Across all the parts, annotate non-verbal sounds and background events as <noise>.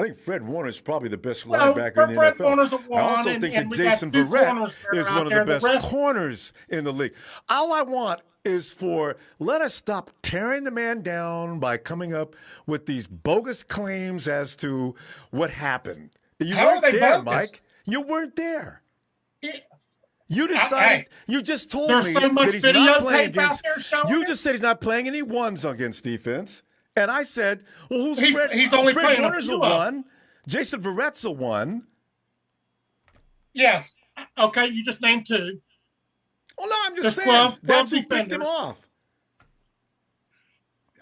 I think Fred Warner is probably the best Well, linebacker in the Fred NFL. Warner's a I one, also and- think and that Jason Verrett is one of the the best rest- corners in the league. All I want is for let us stop tearing the man down by coming up with these bogus claims as to what happened. You How are weren't they there, bogus? Mike. You weren't there. It- You decided. you just told me so much that he's not playing against. you just said he's not playing any ones against defense, and I said, "Well, who's He's- Fred? he's only Fred playing Warner's few a one. Jason Verrett's a one. Yes. Okay, you just named two. Well, no, I'm just There's saying 12 that's who 12 picked him off.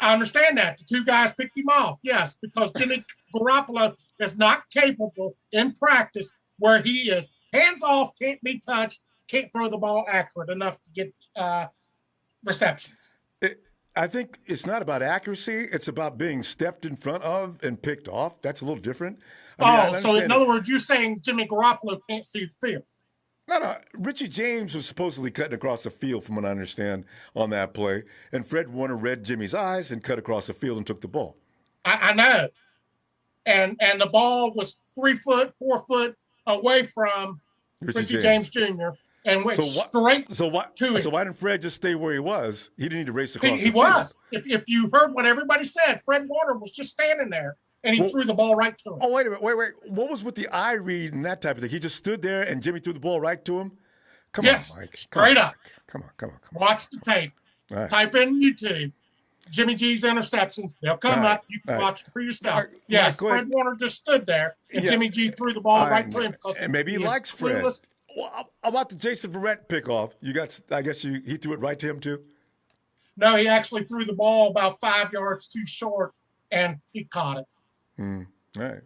I understand that. The two guys picked him off, yes, because Jimmy <laughs> Garoppolo is not capable in practice where he is hands off, can't be touched, can't throw the ball accurate enough to get uh, receptions. I think it's not about accuracy; it's about being stepped in front of and picked off. That's a little different. I mean, oh, so in other words, you're saying Jimmy Garoppolo can't see the field. No, no. Richie James was supposedly cutting across the field, from what I understand, on that play. And Fred Warner read Jimmy's eyes and cut across the field and took the ball. I, I know. And and the ball was three foot, four foot away from Richie, Richie James. Jr. and went So what- straight So why? to him. So why didn't Fred just stay where he was? He didn't need to race He, across. he field. was. If, if you heard what everybody said, Fred Warner was just standing there and he Well- threw the ball right to him. Oh wait a minute! Wait, wait. What was with the eye read and that type of thing? He just stood there and Jimmy threw the ball right to him. Come Yes, on, Mike. Come straight on, up. Mike. Come on, come on, come Watch the tape. on. Right. Type in YouTube. Jimmy G's interceptions. They'll come right, up. You can all right. watch it for yourself. Right, Mike, yes, ahead. Fred Warner just stood there and Yeah. Jimmy G threw the ball All right to him. and maybe he is likes Fred. clueless. Well, about the Jason Verrett pickoff? You got? I guess you he threw it right to him too. No, he actually threw the ball about five yards too short and he caught it. Hmm. All right.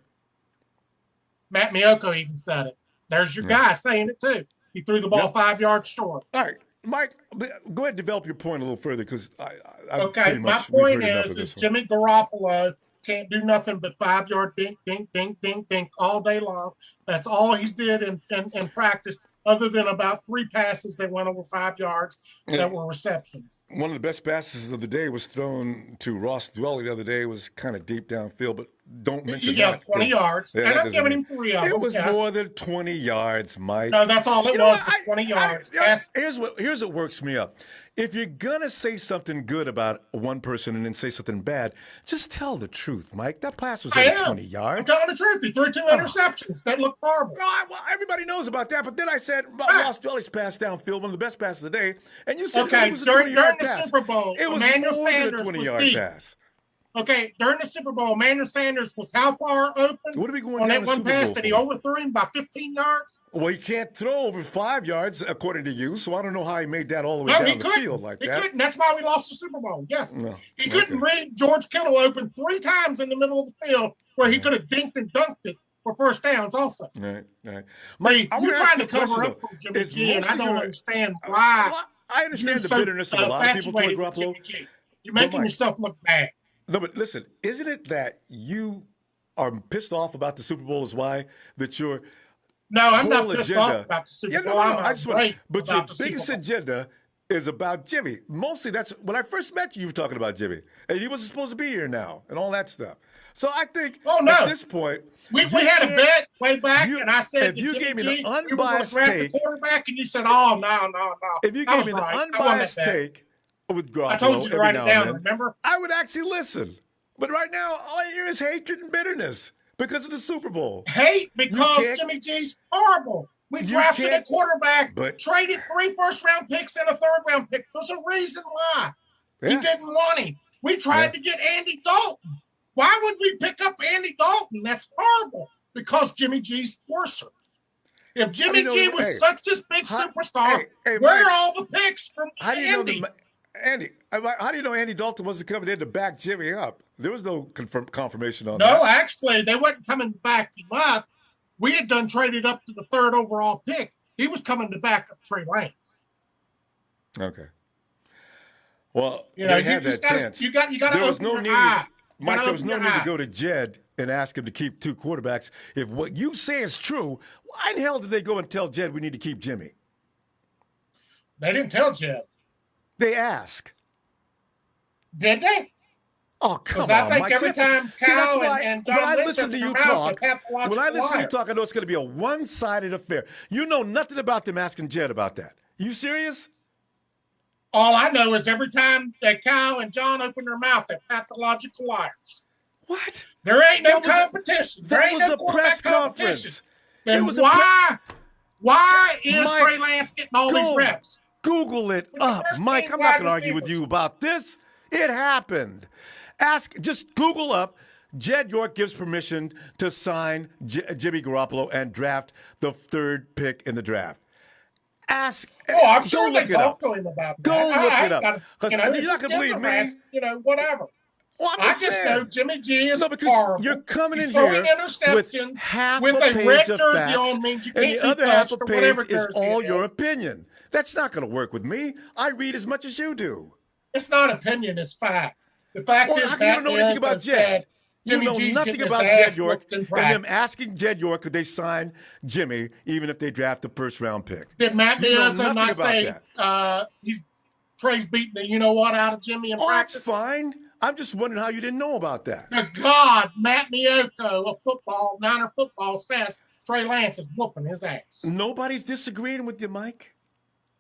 Matt Maiocco even said it. There's your guy saying it too. He threw the ball Yep. five yards short. All right, Mike, go ahead and develop your point a little further because I, I, okay. my point is, is. Jimmy Garoppolo can't do nothing but five yard dink, dink, dink, dink, dink all day long. That's all he's did in, in, in practice, other than about three passes that went over five yards that were receptions. One of the best passes of the day was thrown to Ross Dwelley the other day. It was kind of deep downfield, but don't mention Yeah, that. 20 'cause- yards. Yeah, They're that not doesn't giving him three of It was yes. more than 20 yards, Mike. No, that's all it You was, was I- 20 I- yards. Yes. here's what here's what works me up. If you're gonna say something good about one person and then say something bad, just tell the truth, Mike. That pass was I only am. 20 I'm yards. telling the truth. He threw two interceptions. That looked horrible. No, I, well, everybody knows about that, but then I said about Ah. Ross Dwelley's pass downfield, one of the best passes of the day, and you said Okay, it was a during- 20 yard during the pass. Super Bowl, it was Emmanuel more than a 20 was yard deep. pass. Okay, during the Super Bowl, Emmanuel Sanders was how far open What are we going on that one Super pass Bowl that he overthrew him by 15 yards? Well, he can't throw over five yards, according to you. So I don't know how he made that all the way No, down he the couldn't. field like he that. couldn't. That's why we lost the Super Bowl. Yes. No. He couldn't read George Kittle open three times in the middle of the field where he could have dinked and dunked it for first downs also. Right, right. Mike, you're trying to cover question, up for. Jimmy G, and I don't your- understand why. Well, I understand the so, bitterness of a uh, lot of people toward Garoppolo. You're making yourself look bad. No, but listen, isn't it that you are pissed off about the Super Bowl is why that your No, I'm not pissed agenda. off about the Super yeah, no, Bowl. no, no. I just want, but your the biggest agenda is about Jimmy. Mostly, that's when I first met you. You were talking about Jimmy, and he wasn't supposed to be here now, and all that stuff. So I think Oh, no. at this point, We, we had a bet way back, you- and I said if you Jimmy gave me G, the we were going to unbiased take- the quarterback, and you said, "Oh no, no, no." If you I gave me the right. Won unbiased take with Garoppolo I told you to write it down. Remember? I would actually listen. But right now, all I hear is hatred and bitterness because of the Super Bowl. Hate because Jimmy G's horrible. We drafted a quarterback, but- traded three first round picks and a third round pick. There's a reason why. He Yeah. didn't want him. We tried Yeah. to get Andy Dalton. Why would we pick up Andy Dalton? That's horrible because Jimmy G's worse. If Jimmy G was hey, such this big how- superstar, hey, hey, where are all the picks from How do you know Andy? the, Andy? How do you know Andy Dalton wasn't coming in to back Jimmy up? There was no confirm, confirmation on No, that. No, actually, they weren't coming to back him up. We had done traded up to the third overall pick. He was coming to back up Trey Lance. Okay. Well, You know, you had just that got chance. you got you got to there was no need, eyes. Mike. gotta There was no need to go to Jed and ask him to keep two quarterbacks. If what you say is true, why in hell did they go and tell Jed we need to keep Jimmy? They didn't tell Jed, They ask. did they? Oh come I on, think Mike. every time see, that's Kyle and- why and when John I listen to you talk, when I listen to you talk, I know it's going to be a one-sided affair. You know nothing about them asking Jed about that. You serious? All I know is every time that Kyle and John open their mouth, they're pathological liars. What? There ain't no That was competition. there That ain't was no a press conference. Then was a why, why is Mike, Trey Lance getting all go. these reps? Google it up, Mike. I'm not going to argue with you about this. It happened. Ask, just Google up. Jed York gives permission to sign J- Jimmy Garoppolo and draft the third pick in the draft. Ask. Oh, I'm go sure they talked to him about that. Go I- look I it up. 'Cause you know, you're not gonna believe a me. You know, whatever. Well, I'm I just just saying. know Jimmy G is No, because horrible. you're coming He's in throwing here interceptions with half with a a page red of jersey facts, on means you and can't the be other half touched a or whatever page is jersey all it your opinion. That's not going to work with me. I read as much as you do. It's not opinion, it's fact. The fact Well, is how come you don't know anything about Jed? You Jimmy know G's nothing getting about his Jed ass York whooped in and them asking Jed York could they sign Jimmy even if they draft the first round pick. Did Matt You know Maiocco nothing not about say that. uh, he's Trey's beating the you know what out of Jimmy in Oh, that's practice? fine. I'm just wondering how you didn't know about that. The God, Matt Maiocco of football, Niner football says Trey Lance is whooping his ass. Nobody's disagreeing with you, Mike.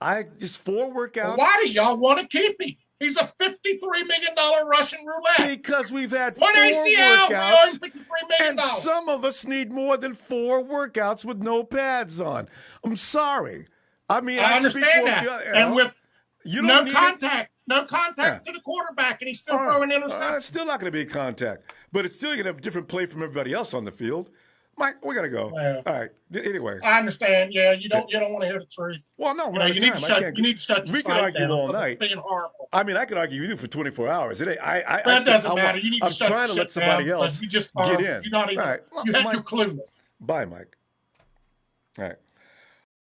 I just four workouts. Why do y'all want to keep him? He's a fifty-three million dollar Russian roulette. Because we've had One four ACL, we owe him workouts, and some of us need more than four workouts with no pads on. I'm sorry. I mean, I, I understand that, you and know, with you no don't need it. contact, no contact to the quarterback, and he's still right. throwing Uh, interceptions. it's still not going to be contact, but it's still going to have a different play from everybody else on the field. Mike, we got to go. Well. All right. Anyway, I understand. Yeah, you don't you don't want to hear the truth. well, no, You know, you need to I shut you need to shut we could argue all night. It's being horrible. I mean, I could argue with you for 24 hours. It ain't, I, I, I, That doesn't I, matter. You need to I'm shut trying to let somebody down else you just get in. You're not even. All right. Well, you have Mike- you're clueless. Bye, Mike. All right.